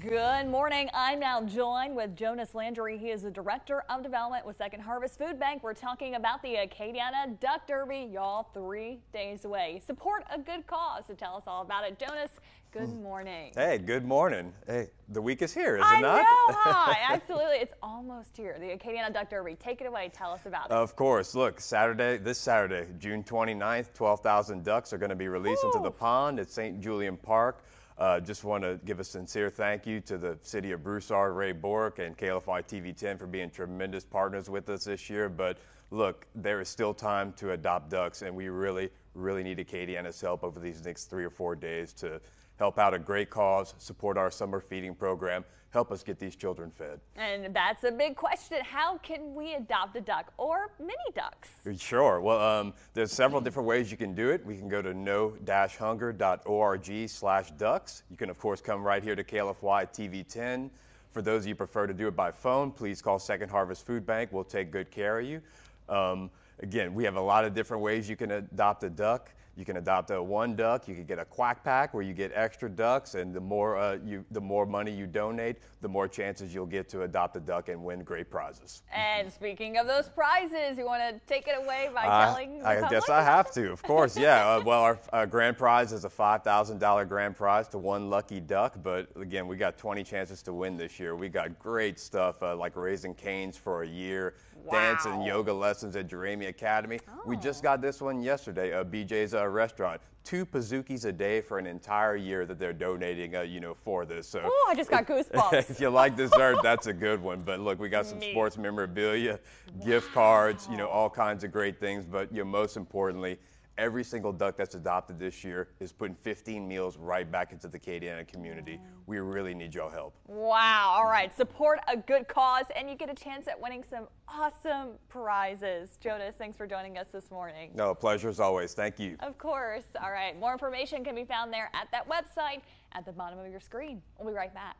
Good morning. I'm now joined with Jonas Landry. He is the Director of Development with Second Harvest Food Bank. We're talking about the Acadiana Duck Derby, y'all, three days away. Support a good cause. To tell us all about it, Jonas, good Hmm. morning. Hey, good morning. Hey, the week is here, is I it not? know, hi. Absolutely. It's almost here. The Acadiana Duck Derby. Take it away. Tell us about it. Of course. Look, Saturday, this Saturday, June 29th, 12,000 ducks are going to be released into the pond at St. Julien Park. Uh, just want to give a sincere thank you to the city of Broussard, Ray Bourque, and KLFY TV 10 for being tremendous partners with us this year. But look, there is still time to adopt ducks, and we really, really need Acadiana's help over these next three or four days to help out a great cause, support our summer feeding program, help us get these children fed. And that's a big question. How can we adopt a duck or mini ducks? Sure. Well, um, there's several different ways you can do it. We can go to no-hunger.org slash ducks. You can, of course, come right here to KLFY TV 10. For those of you who prefer to do it by phone, please call Second Harvest Food Bank. We'll take good care of you. Um, again, we have a lot of different ways you can adopt a duck. You can adopt a one duck. You can get a quack pack where you get extra ducks, and the more uh, you, the more money you donate, the more chances you'll get to adopt a duck and win great prizes. And speaking of those prizes, you want to take it away by Uh, telling I guess I have to, of course. Yeah. Uh, well, our uh, grand prize is a $5,000 grand prize to one lucky duck. But again, we got 20 chances to win this year. We got great stuff uh, like Raising Cane's for a year, dance and yoga lessons at Jeremy Academy. We just got this one yesterday, uh, BJ's uh, restaurant. Two Pizookies a day for an entire year that they're donating, uh, you know, for this. So Oh, I just got goosebumps. if you like dessert, that's a good one. But look, we got some Neat. sports memorabilia, gift cards, you know, all kinds of great things. But you know, most importantly, every single duck that's adopted this year is putting 15 meals right back into the Acadiana community. We really need your help. Wow. All right. Support a good cause, and you get a chance at winning some awesome prizes. Jonas, thanks for joining us this morning. No, pleasure as always. Thank you. Of course. All right. More information can be found there at that website at the bottom of your screen. We'll be right back.